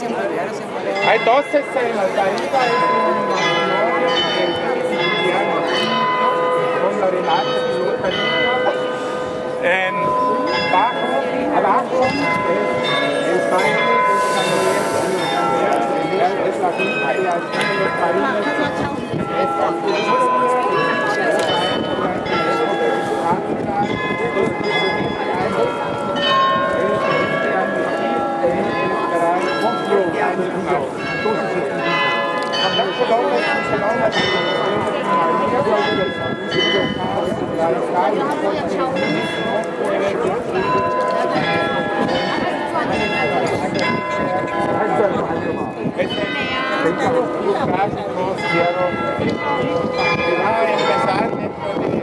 sembrare, sembrare. Entonces, en la salida es un matrimonio con la remate de En bajo, abajo, el baile es la es la vida, es la 要喊我入抽吗？没事啊，没事啊。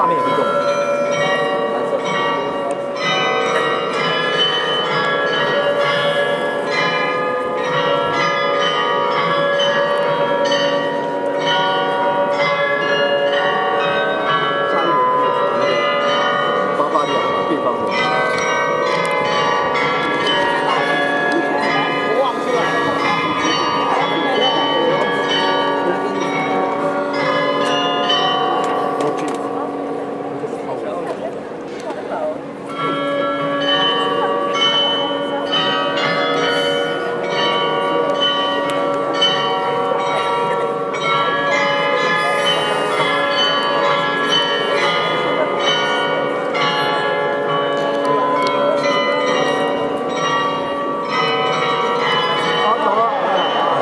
画面也会动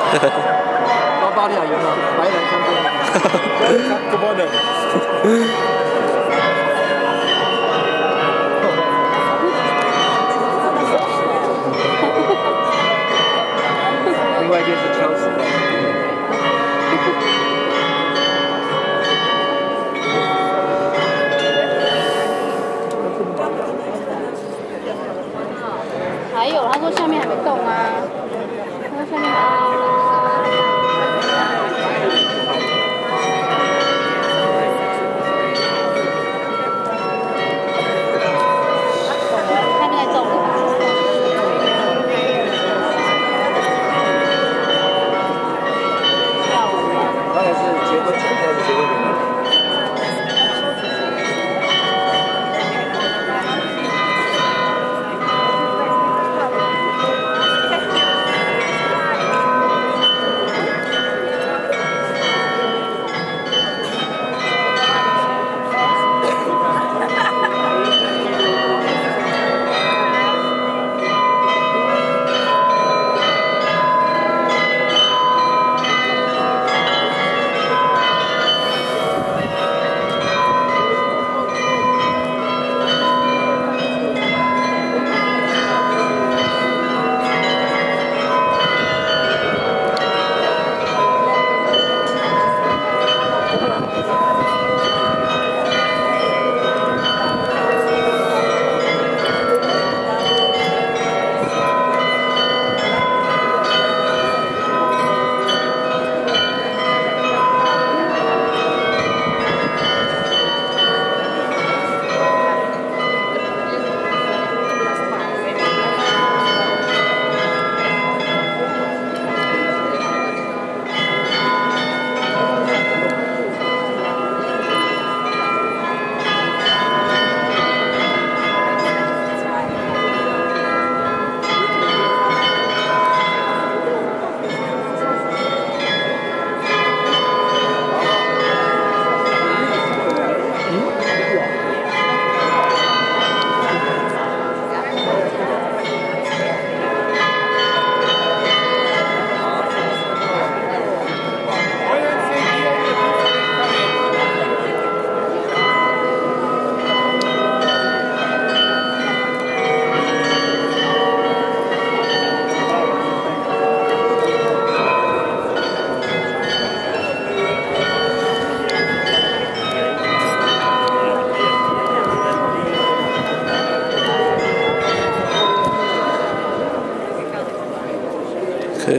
包包里还有？吗白人工作不包的另外就是敲死的。还有他说下面还没动啊。Sandal.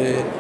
É...